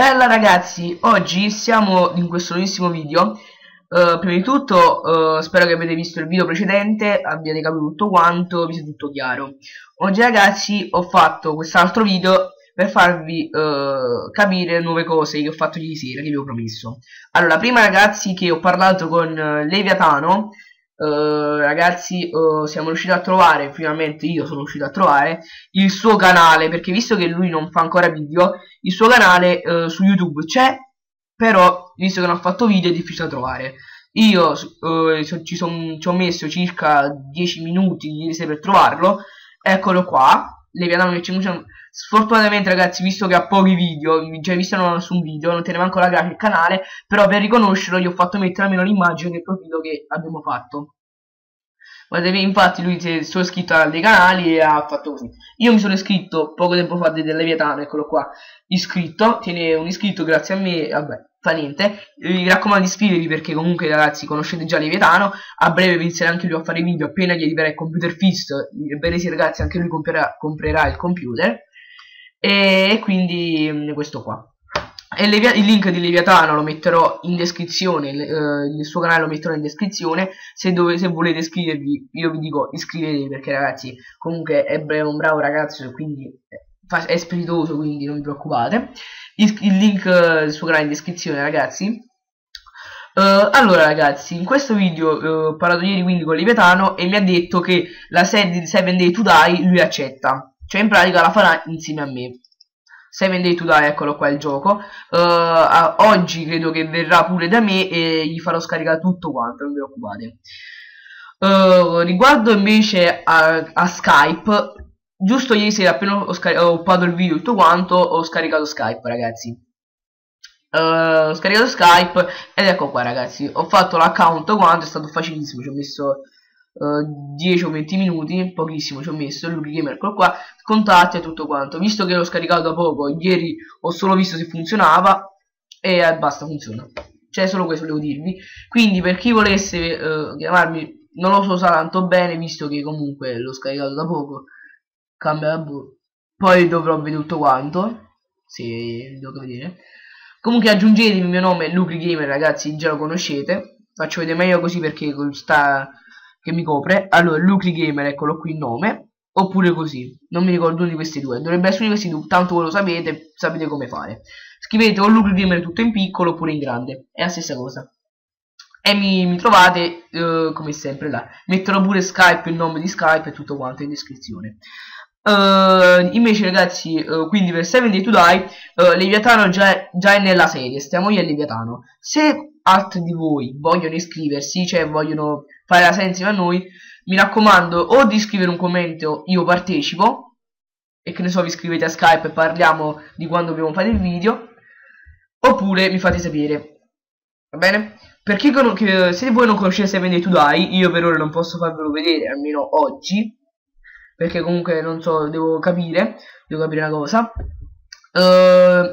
Bella ragazzi, oggi siamo in questo nuovissimo video. Uh, Prima di tutto uh, spero che avete visto il video precedente, abbiate capito tutto quanto, vi sia tutto chiaro. Oggi ragazzi ho fatto quest'altro video per farvi uh, capire nuove cose che ho fatto ieri sera, che vi ho promesso. Allora, prima ragazzi che ho parlato con Leviatano Uh, ragazzi uh, siamo riusciti a trovare finalmente io sono riuscito a trovare il suo canale perché visto che lui non fa ancora video il suo canale uh, su youtube c'è però visto che non ha fatto video è difficile da trovare. Io ci, son, ci ho messo circa 10 minuti ieri per trovarlo eccolo qua le pianano che ci sfortunatamente ragazzi visto che ha pochi video già visto non nessun video non teneva ancora grafica il canale però per riconoscerlo gli ho fatto mettere almeno l'immagine del profilo che abbiamo fatto. Guardate infatti lui si è iscritto a dei canali e ha fatto così. Io mi sono iscritto poco tempo fa del Leviatano eccolo qua iscritto tiene un iscritto grazie a me vabbè fa niente. Vi raccomando iscrivetevi perché comunque ragazzi conoscete già Leviatano. A breve vi inizierà anche lui a fare video. Appena gli arriverà il computer fist ebbene sì ragazzi anche lui comprerà, comprerà il computer. E quindi mm, questo qua. E il link di Leviatano lo metterò in descrizione eh, il suo canale lo metterò in descrizione. Se, dove, se volete iscrivervi io vi dico iscrivetevi perché ragazzi comunque è un bravo ragazzo quindi è spiritoso quindi non vi preoccupate il, il link del suo canale in descrizione ragazzi Uh, allora ragazzi, in questo video uh, ho parlato ieri quindi con Leviatano e mi ha detto che la serie di 7 Day to Die lui accetta. Cioè in pratica la farà insieme a me. 7 Day to Die, eccolo qua il gioco. Uh, oggi credo che verrà pure da me e gli farò scaricare tutto quanto, non vi preoccupate. riguardo invece a, a Skype, giusto ieri sera appena ho, ho uppato il video tutto quanto ho scaricato Skype ragazzi. Uh, ho scaricato Skype ed ecco qua ragazzi. Ho fatto l'account quanto è stato facilissimo. Ci ho messo uh, 10 o 20 minuti pochissimo ci ho messo Lucky Gamer eccolo qua contatti e tutto quanto. Visto che l'ho scaricato da poco ieri ho solo visto se funzionava e eh, basta funziona. Cioè solo questo volevo dirvi. Quindi per chi volesse uh, chiamarmi non lo so sa tanto bene visto che comunque l'ho scaricato da poco cambia boh. poi dovrò vedere tutto quanto. Se devo vedere comunque aggiungetemi il mio nome Lucri Gamer ragazzi già lo conoscete. Faccio vedere meglio così perché sta che mi copre. Allora Lucri Gamer eccolo qui il nome. Oppure così non mi ricordo uno di questi due. Dovrebbe essere uno di questi due tanto voi lo sapete sapete come fare. Scrivete o Lucri Gamer tutto in piccolo oppure in grande è la stessa cosa. E mi, mi trovate uh, come sempre là. Metterò pure Skype il nome di Skype e tutto quanto in descrizione Uh, invece ragazzi uh, quindi per 7 Day to Die uh, Leviatano già, già, è nella serie stiamo io e Leviatano. Se altri di voi vogliono iscriversi cioè vogliono fare la serie insieme a noi mi raccomando o di scrivere un commento io partecipo e che ne so vi iscrivete a Skype e parliamo di quando dobbiamo fare il video oppure mi fate sapere va bene? Per chi se voi non conoscete 7 Day to Die io per ora non posso farvelo vedere almeno oggi perché comunque non so, devo capire, devo capire una cosa. Uh,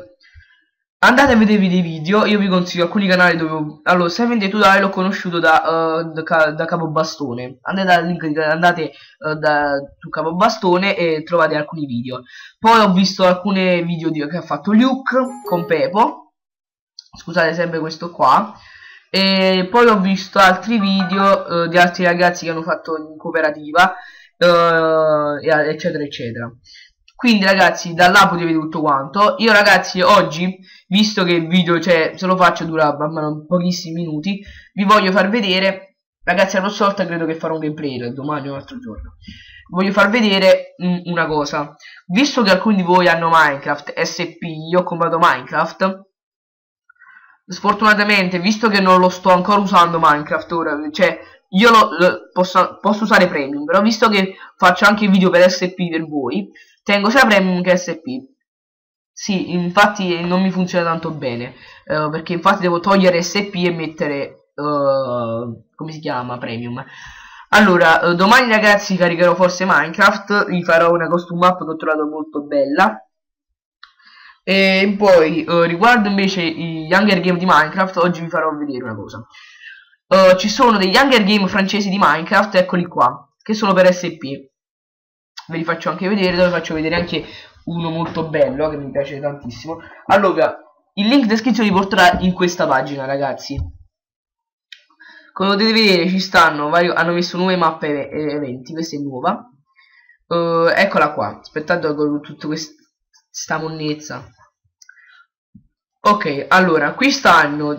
andate a vedervi dei video, io vi consiglio alcuni canali dove... Allora, Seven Day Tutorial l'ho conosciuto da, uh, da, da Capobastone. Andate, al link, andate uh, da, su Capobastone e trovate alcuni video. Poi ho visto alcuni video di, che ha fatto Luke con Pepo. Scusate sempre questo qua. E poi ho visto altri video uh, di altri ragazzi che hanno fatto in cooperativa uh, eccetera eccetera. Quindi ragazzi da là potete vedere tutto quanto. Io ragazzi oggi visto che il video cioè se lo faccio dura pochissimi minuti vi voglio far vedere ragazzi la prossima volta credo che farò un gameplay domani o un altro giorno. Voglio far vedere mh, una cosa. Visto che alcuni di voi hanno minecraft sp io ho comprato minecraft. Sfortunatamente visto che non lo sto ancora usando minecraft ora cioè io lo, lo posso, posso, usare premium però visto che faccio anche video per sp per voi tengo sia premium che sp sì infatti non mi funziona tanto bene uh, perché infatti devo togliere sp e mettere uh, come si chiama premium. Allora uh, domani ragazzi caricherò forse minecraft vi farò una costume map che ho trovato molto bella. E poi riguardo invece i younger game di minecraft oggi vi farò vedere una cosa uh, ci sono degli Hunger Game francesi di Minecraft, eccoli qua, che sono per SP. Ve li faccio anche vedere, dove faccio vedere anche uno molto bello, che mi piace tantissimo. Allora, il link descrizione vi porterà in questa pagina ragazzi come potete vedere ci stanno vari, hanno messo nuove mappe e eventi questa è nuova uh, eccola qua aspettate con tutta questa monnezza ok allora qui stanno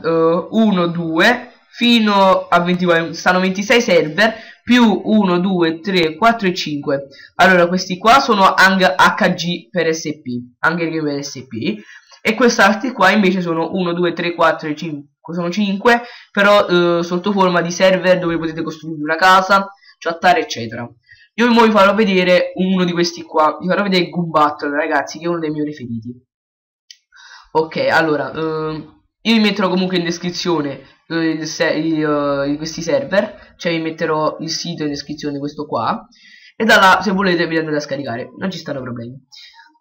1 uh, 2 fino a 24 stanno 26 server più 1 2 3 4 e 5 allora questi qua sono HG per SP Hunger per SP e quest'altri qua invece sono 1 2 3 4 e 5 sono 5 però uh, sotto forma di server dove potete costruire una casa chattare eccetera. Io vi farò vedere uno di questi qua vi farò vedere Goom Battle ragazzi che è uno dei miei preferiti. Ok allora uh, io vi metterò comunque in descrizione il il, uh, questi server cioè vi metterò il sito in descrizione questo qua e da là se volete vi andate a scaricare non ci stanno problemi.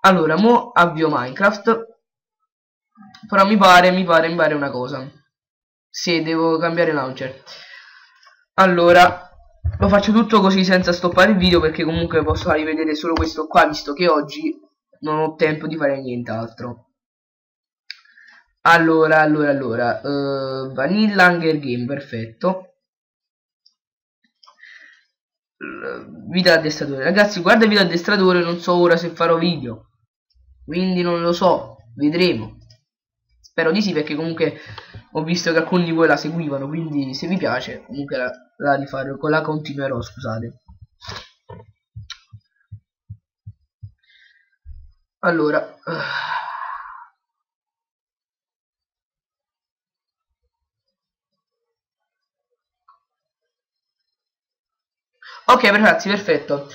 Allora mo avvio minecraft. Però mi pare mi pare mi pare una cosa. Se devo cambiare launcher. Allora lo faccio tutto così senza stoppare il video perché comunque posso farvi vedere solo questo qua visto che oggi non ho tempo di fare nient'altro allora, allora, allora, uh, Vanilla Hunger Game, perfetto. Vita addestratore, ragazzi, guarda vita addestratore, non so ora se farò video. Quindi non lo so, vedremo. Spero di sì perché comunque ho visto che alcuni di voi la seguivano, quindi se vi piace, comunque la, la rifarò, la continuerò, scusate. Allora... Uh. Ok ragazzi perfetto.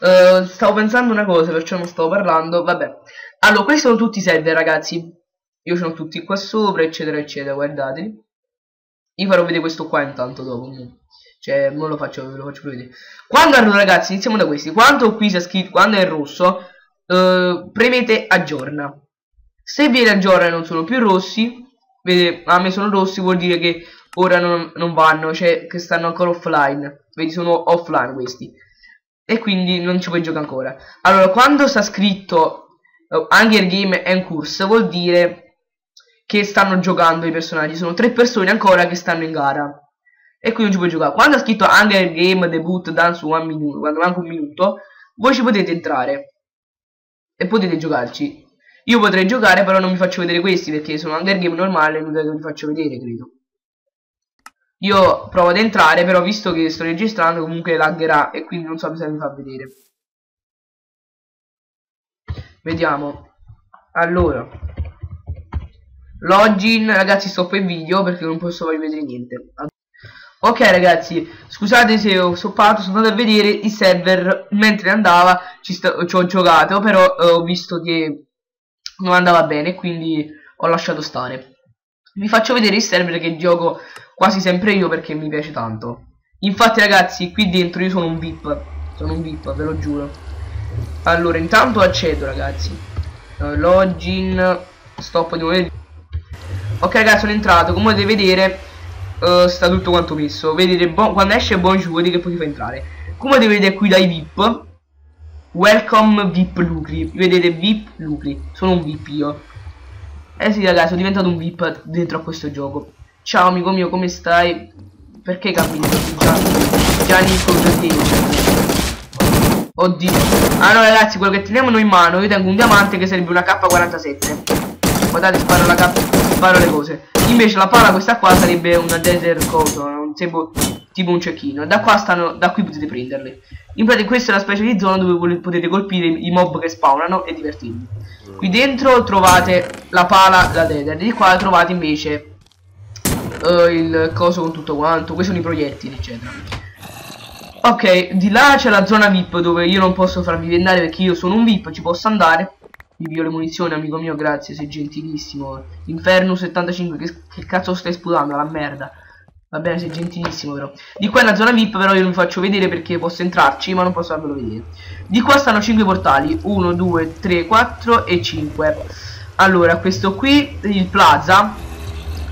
Uh, Stavo pensando una cosa perciò non stavo parlando. Vabbè. Allora questi sono tutti i server ragazzi. Io sono tutti qua sopra eccetera eccetera Guardate. Io farò vedere questo qua intanto dopo Cioè non lo faccio, ve lo faccio vedere. Quando allora ragazzi iniziamo da questi. Quando qui c'è scritto Quando è rosso uh, Premete aggiorna. Se viene aggiorna e non sono più rossi Vedete a me sono rossi vuol dire che ora non, non vanno Cioè che stanno ancora offline. Vedi sono offline questi. E quindi non ci puoi giocare ancora. Allora quando sta scritto uh, Hunger Game and Course vuol dire che stanno giocando i personaggi. Sono tre persone ancora che stanno in gara. E quindi non ci puoi giocare. Quando ha scritto Hunger Game Debut Dance One Minute quando manca un minuto voi ci potete entrare. E potete giocarci. Io potrei giocare però non vi faccio vedere questi perché sono Hunger Game normale non vi faccio vedere credo io provo ad entrare, però visto che sto registrando comunque laggerà e quindi non so se mi fa vedere. Vediamo. Allora. Login, ragazzi stoppo il video perché non posso farvi vedere niente. Ok ragazzi, scusate se ho stoppato, sono andato a vedere il server mentre andava, ci, ci ho giocato, però eh, ho visto che non andava bene, quindi ho lasciato stare. Vi faccio vedere il server che gioco quasi sempre io perché mi piace tanto. Infatti ragazzi qui dentro io sono un vip sono un vip ve lo giuro. Allora intanto accedo ragazzi. Uh, login stop di nuovo ok ragazzi sono entrato. Come potete vedere uh, sta tutto quanto messo. Vedete quando esce bonjour che poi fa entrare. Come potete vedere qui dai vip welcome vip lucri. Vedete vip lucri. Sono un vip io eh sì ragazzi sono diventato un vip dentro a questo gioco Ciao amico mio, come stai? Perché cammini così già? Gianni perché? Oddio. Allora ragazzi, quello che teniamo noi in mano, io tengo un diamante che serve una K47. Guardate, sparo la K, sparo le cose. Invece la pala questa qua sarebbe una desert cosa, un tipo, tipo un cecchino. Da qua stanno, da qui potete prenderle. In pratica questa è la specie di zona dove potete colpire i mob che spawnano e divertirvi. Qui dentro trovate la pala, la desert. Di qua trovate invece uh, il coso con tutto quanto questi sono i proiettili eccetera ok di là c'è la zona vip dove io non posso farvi andare perché io sono un vip ci posso andare mi pio le munizioni amico mio grazie sei gentilissimo inferno 75 che, che cazzo stai sputando la merda va bene sei gentilissimo però. Di qua è una zona vip però io non vi faccio vedere perché posso entrarci ma non posso farvelo vedere. Di qua stanno 5 portali 1 2 3 4 e 5 allora questo qui il plaza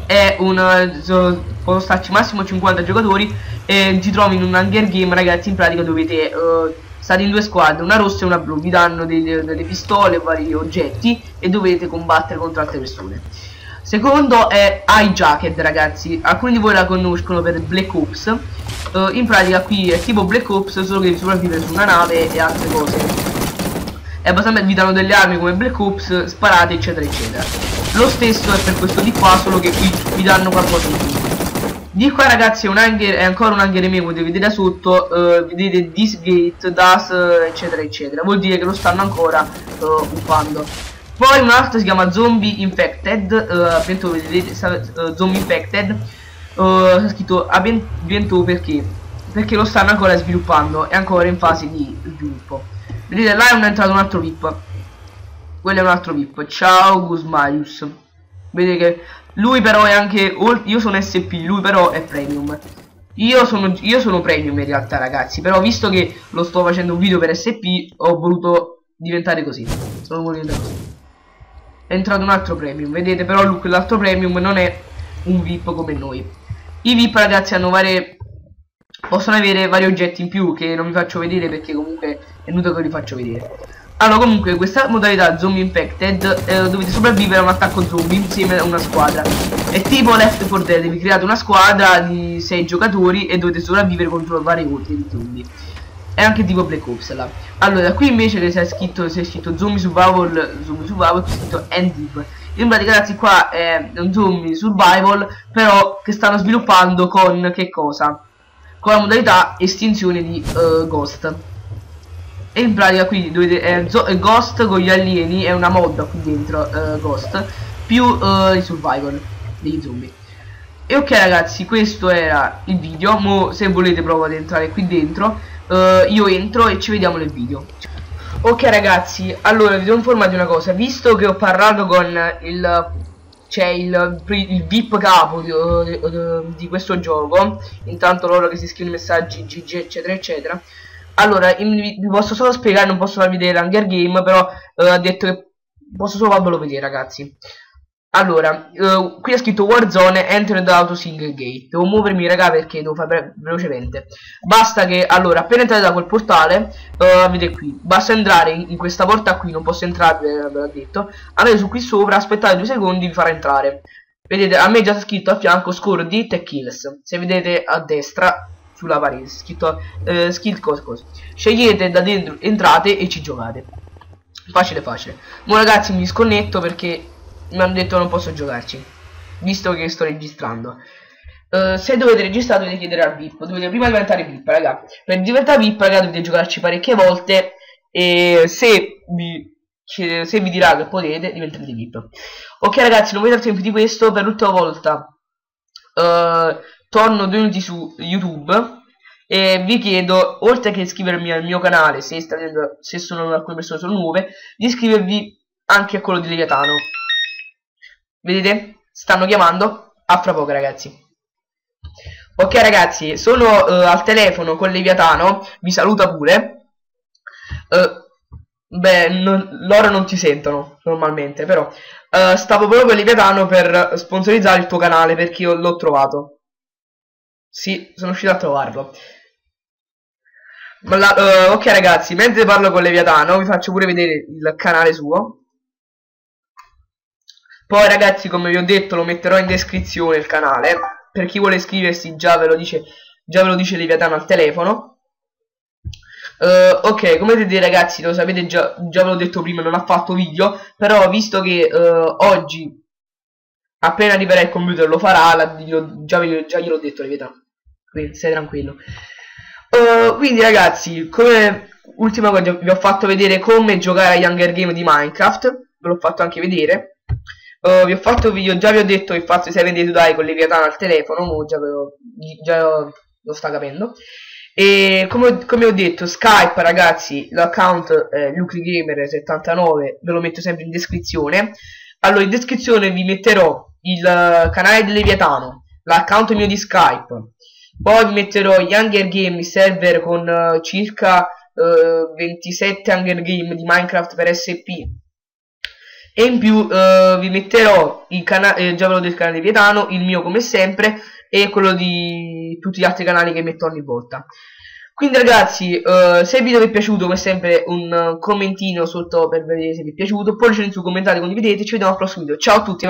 è un possono starci massimo 50 giocatori e ti trovi in un hunger game ragazzi in pratica dovete uh, stare in due squadre una rossa e una blu. Vi danno delle, delle pistole vari oggetti e dovete combattere contro altre persone Secondo è Hijacked ragazzi, alcuni di voi la conoscono per Black Ops. Uh, in pratica qui è tipo Black Ops solo che devi sopravvivere su una nave e altre cose. E abbastanza vi danno delle armi come Black Ops, sparate eccetera eccetera. Lo stesso è per questo di qua, solo che qui vi danno qualcosa in più. Di qua ragazzi è, un hanger, è ancora un hanger come vedete da sotto, uh, vedete this gate, das, eccetera eccetera. Vuol dire che lo stanno ancora uh, uppando. Poi un altro si chiama Zombie Infected, uh, vedete, uh, Zombie Infected, uh, scritto Avento perché? Perché lo stanno ancora sviluppando, è ancora in fase di sviluppo. Vedete là è entrato un altro VIP. Quello è un altro VIP. Ciao Gusmarius. Vedete che lui però è anche... Io sono SP, lui però è premium. Io sono, io sono premium in realtà ragazzi, però visto che lo sto facendo un video per SP, ho voluto diventare così. Sono voluto diventare così è entrato un altro premium. Vedete però quell'altro premium non è un vip come noi. I vip ragazzi hanno varie possono avere vari oggetti in più che non vi faccio vedere perché comunque è inutile che li faccio vedere. Allora comunque questa modalità zombie infected eh, dovete sopravvivere a un attacco zombie insieme a una squadra. È tipo Left 4 Dead vi create una squadra di 6 giocatori e dovete sopravvivere contro varie ordini di zombie è anche tipo Black Ops là. Allora, qui invece che è scritto, si è scritto zombie survival, zombie survival, si è scritto end. In pratica ragazzi qua è un zombie survival, però che stanno sviluppando con che cosa? Con la modalità estinzione di uh, Ghost. E in pratica qui dovete, è, è Ghost con gli alieni, è una mod qui dentro, uh, Ghost, più uh, i survival degli zombie. E ok ragazzi, questo era il video, mo se volete provate ad entrare qui dentro uh, io entro e ci vediamo nel video. Ok ragazzi allora vi devo informare di una cosa. Visto che ho parlato con il c'è il, il, VIP capo di, di, di, questo gioco intanto loro che si scrivono messaggi GG eccetera eccetera allora vi posso solo spiegare non posso farvi vedere l'Hunger Game però uh, detto che posso solo farvelo vedere ragazzi allora, uh, qui è scritto Warzone Entered Auto Single Gate. Devo muovermi, raga, perché devo fare velocemente. Basta che, allora, appena entrate da quel portale, uh, vedete qui, basta entrare in, in, questa porta qui, non posso entrare, ve l'ho detto. Andate su qui sopra, aspettate due secondi, vi farà entrare. Vedete, a me è già scritto a fianco score dit e kills. Se vedete a destra, sulla parete, scritto uh, skill cosa cosa. Scegliete da dentro, entrate e ci giocate. Facile facile. Mo ragazzi mi sconnetto perché mi hanno detto non posso giocarci visto che sto registrando. Uh, se dovete registrare dovete chiedere al VIP dovete prima diventare VIP raga. Per diventare VIP raga dovete giocarci parecchie volte e se vi, se vi dirà che potete diventerete VIP ok ragazzi non vedete il tempo di questo per l'ultima volta uh, torno due minuti su YouTube e vi chiedo oltre che iscrivermi al mio canale se, se sono alcune persone sono nuove di iscrivervi anche a quello di Leviatano Vedete? Stanno chiamando. A fra poco ragazzi. Ok ragazzi, sono uh, al telefono con Leviatano. Vi saluta pure. Uh, beh, non, loro non ti sentono normalmente, però. Uh, stavo proprio con Leviatano per sponsorizzare il tuo canale perché io l'ho trovato. Sì, sono uscito a trovarlo. La, ok ragazzi, mentre parlo con Leviatano vi faccio pure vedere il canale suo. Poi ragazzi come vi ho detto lo metterò in descrizione il canale. Per chi vuole iscriversi già ve lo dice Già ve lo dice Leviatano al telefono. Uh, Ok come vedete ragazzi lo sapete già Già ve l'ho detto prima non ha fatto video Però visto che uh, oggi Appena arriverà il computer lo farà la, glielo, già, già gliel'ho detto Leviatano. Quindi stai tranquillo. Uh, Quindi ragazzi come ultima cosa vi ho fatto vedere come giocare agli Hunger Game di Minecraft. Ve l'ho fatto anche vedere Uh, vi ho fatto video, già vi ho detto che faccio 7 day to die con Leviatano al telefono, mo già, lo, già lo, sta capendo. E come, come, ho detto, Skype ragazzi, l'account è LucriGamer79, ve lo metto sempre in descrizione. Allora, in descrizione vi metterò il canale di Leviatano, l'account mio di Skype, poi vi metterò gli Hunger Game, server con uh, circa uh, 27 Hunger Game di Minecraft per SP e in più eh, vi metterò il eh, già ve l'ho detto il canale Vietano il mio come sempre e quello di tutti gli altri canali che metto ogni volta. Quindi ragazzi eh, se il video vi è piaciuto come sempre un commentino sotto per vedere se vi è piaciuto poi lasciate su commentate condividete ci vediamo al prossimo video. Ciao a tutti